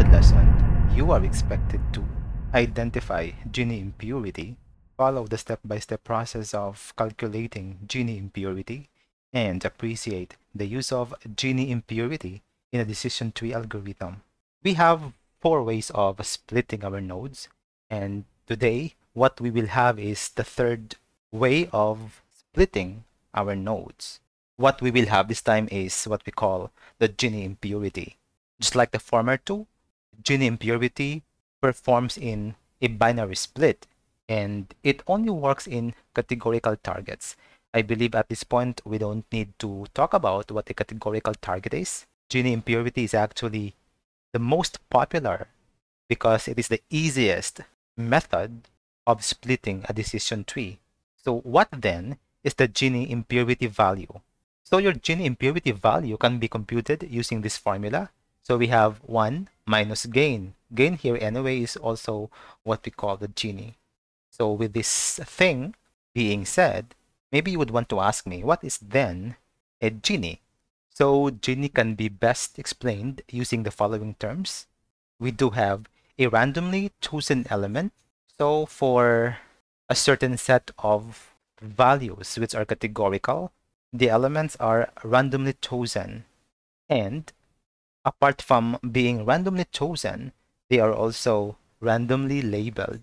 the lesson, you are expected to identify Gini impurity, follow the step-by-step -step process of calculating Gini impurity, and appreciate the use of Gini impurity in a decision tree algorithm. We have four ways of splitting our nodes, and today what we will have is the third way of splitting our nodes. What we will have this time is what we call the Gini impurity. Just like the former two, Gini impurity performs in a binary split and it only works in categorical targets. I believe at this point we don't need to talk about what a categorical target is. Gini impurity is actually the most popular because it is the easiest method of splitting a decision tree. So what then is the Gini impurity value? So your Gini impurity value can be computed using this formula. So we have 1 minus gain. Gain here anyway is also what we call the Gini. So with this thing being said, maybe you would want to ask me, what is then a Gini? So Gini can be best explained using the following terms. We do have a randomly chosen element. So for a certain set of values which are categorical, the elements are randomly chosen. And apart from being randomly chosen, they are also randomly labeled.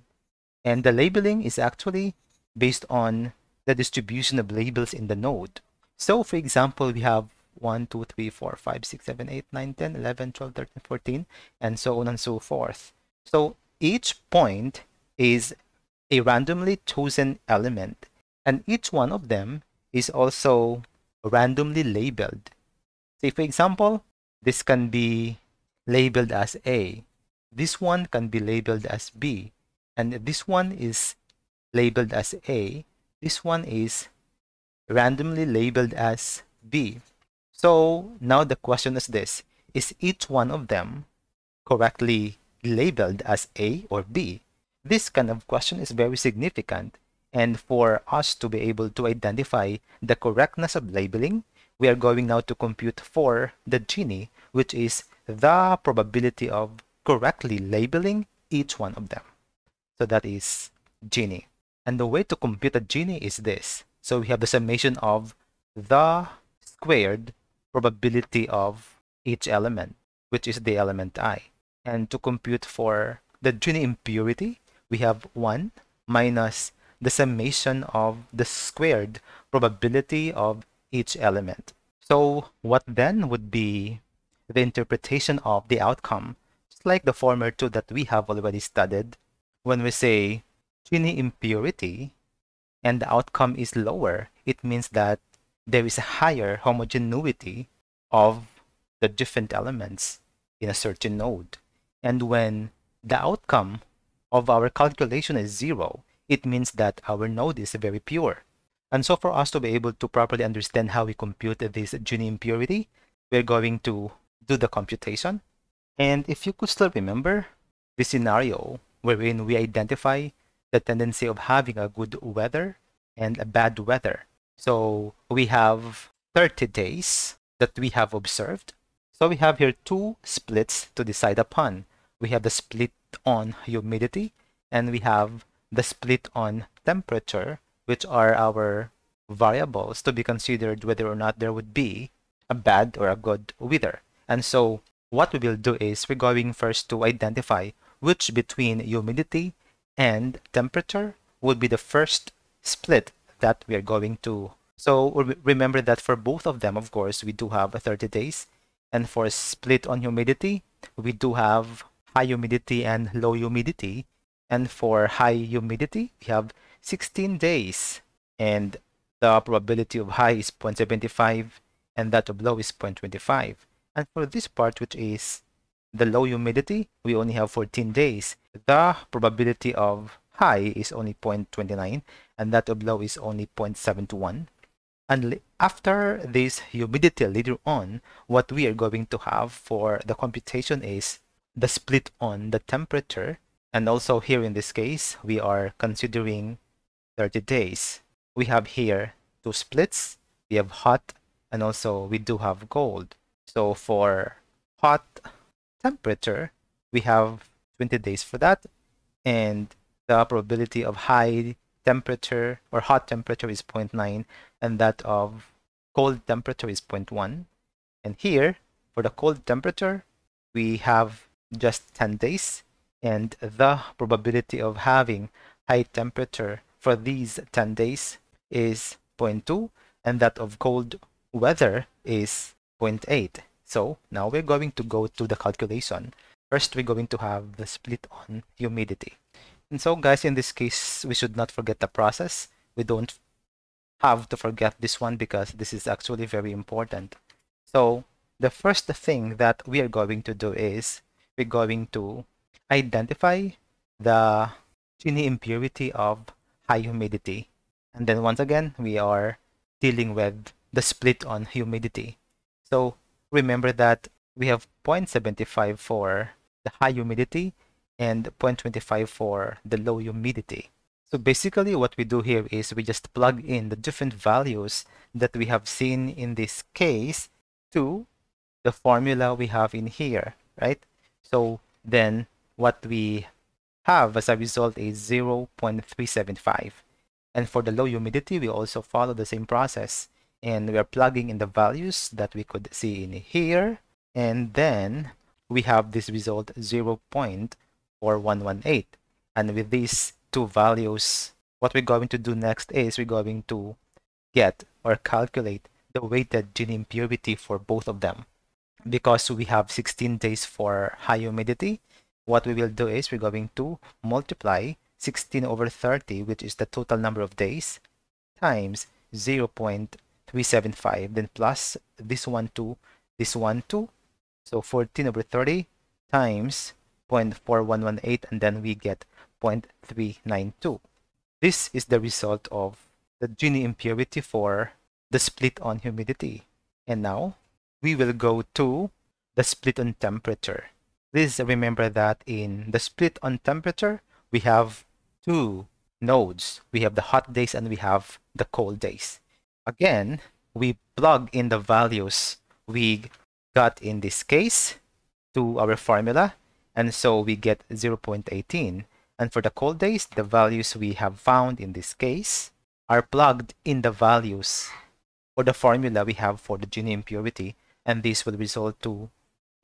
And the labeling is actually based on the distribution of labels in the node. So for example, we have 1, 2, 3, 4, 5, 6, 7, 8, 9, 10, 11, 12, 13, 14, and so on and so forth. So each point is a randomly chosen element, and each one of them is also randomly labeled. Say, for example, this can be labeled as A. This one can be labeled as B. And this one is labeled as A. This one is randomly labeled as B. So now the question is this, is each one of them correctly labeled as A or B? This kind of question is very significant and for us to be able to identify the correctness of labeling, we are going now to compute for the Gini, which is the probability of correctly labeling each one of them. So that is Gini. And the way to compute a Gini is this. So we have the summation of the squared probability of each element, which is the element i. And to compute for the Gini impurity, we have 1 minus the summation of the squared probability of each element. So what then would be the interpretation of the outcome, just like the former two that we have already studied, when we say Gini impurity and the outcome is lower, it means that there is a higher homogeneity of the different elements in a certain node. And when the outcome of our calculation is zero, it means that our node is very pure. And so for us to be able to properly understand how we compute this Gini impurity, we're going to do the computation. And if you could still remember the scenario wherein we identify the tendency of having a good weather and a bad weather. So we have 30 days that we have observed. So we have here two splits to decide upon. We have the split on humidity and we have the split on temperature, which are our variables to be considered whether or not there would be a bad or a good weather. And so what we will do is we're going first to identify which between humidity and temperature would be the first split that we are going to. So remember that for both of them, of course, we do have 30 days. And for split on humidity, we do have high humidity and low humidity. And for high humidity, we have 16 days. And the probability of high is 0.75 and that of low is 0.25. And for this part, which is the low humidity, we only have 14 days. The probability of high is only 0.29 and that of low is only 0.71. And after this humidity later on, what we are going to have for the computation is the split on the temperature. And also here in this case, we are considering 30 days. We have here two splits. We have hot and also we do have cold. So for hot temperature, we have 20 days for that. And the probability of high temperature or hot temperature is 0.9 and that of cold temperature is 0.1. And here, for the cold temperature, we have just 10 days and the probability of having high temperature for these 10 days is 0.2 and that of cold weather is 0.8. So now we're going to go to the calculation. First, we're going to have the split on humidity. And so guys, in this case, we should not forget the process. We don't have to forget this one because this is actually very important. So the first thing that we are going to do is we're going to identify the Gini impurity of high humidity. And then once again, we are dealing with the split on humidity. So remember that we have 0.75 for the high humidity and 0.25 for the low humidity. So basically what we do here is we just plug in the different values that we have seen in this case to the formula we have in here, right? So then what we have as a result a 0.375. And for the low humidity, we also follow the same process. And we are plugging in the values that we could see in here. And then we have this result 0.4118. And with these two values, what we're going to do next is we're going to get or calculate the weighted Gini impurity for both of them. Because we have 16 days for high humidity, what we will do is we're going to multiply 16 over 30, which is the total number of days, times 0.375, then plus this one to this one to, so 14 over 30 times 0.4118, and then we get 0.392. This is the result of the Gini impurity for the split on humidity. And now we will go to the split on temperature. Please remember that in the split on temperature, we have two nodes. We have the hot days and we have the cold days. Again, we plug in the values we got in this case to our formula and so we get 0.18 and for the cold days the values we have found in this case are plugged in the values or the formula we have for the Gini impurity and this will result to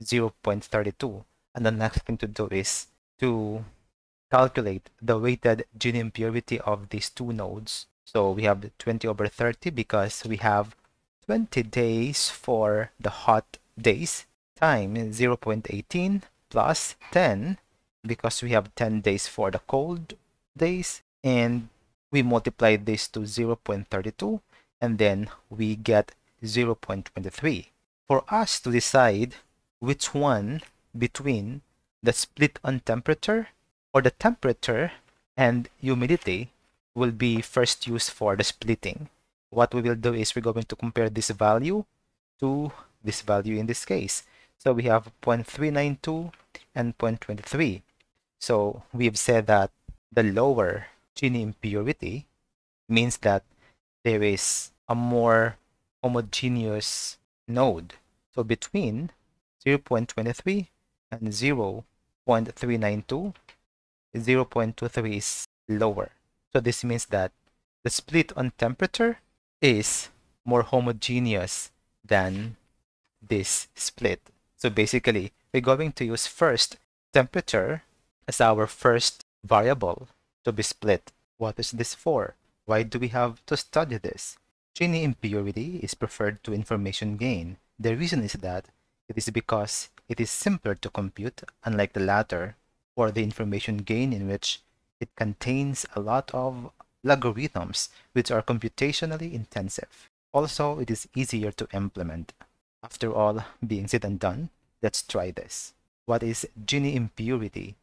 0.32 and the next thing to do is to calculate the weighted Gini impurity of these two nodes. So we have 20 over 30 because we have 20 days for the hot days times 0.18 plus 10 because we have 10 days for the cold days and we multiply this to 0.32 and then we get 0.23. For us to decide which one between the split on temperature or the temperature and humidity will be first used for the splitting. What we will do is we're going to compare this value to this value in this case. So we have 0.392 and 0.23. So we've said that the lower Gini impurity means that there is a more homogeneous node. So between 0.23 and 0.392, 0.23 is lower. So this means that the split on temperature is more homogeneous than this split. So basically, we're going to use first temperature as our first variable to be split. What is this for? Why do we have to study this? Gini impurity is preferred to information gain. The reason is that it is because it is simpler to compute, unlike the latter, or the information gain in which it contains a lot of logarithms which are computationally intensive. Also, it is easier to implement. After all being said and done, let's try this. What is Gini impurity?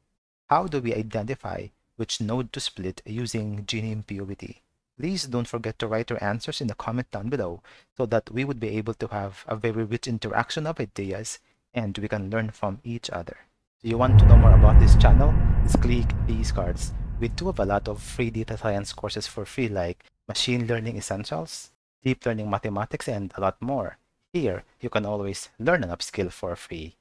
How do we identify which node to split using Gini impurity? Please don't forget to write your answers in the comment down below so that we would be able to have a very rich interaction of ideas and we can learn from each other. Do you want to know more about this channel? Just click these cards. We do have a lot of free data science courses for free like Machine Learning Essentials, Deep Learning Mathematics, and a lot more. Here, you can always learn an upskill for free.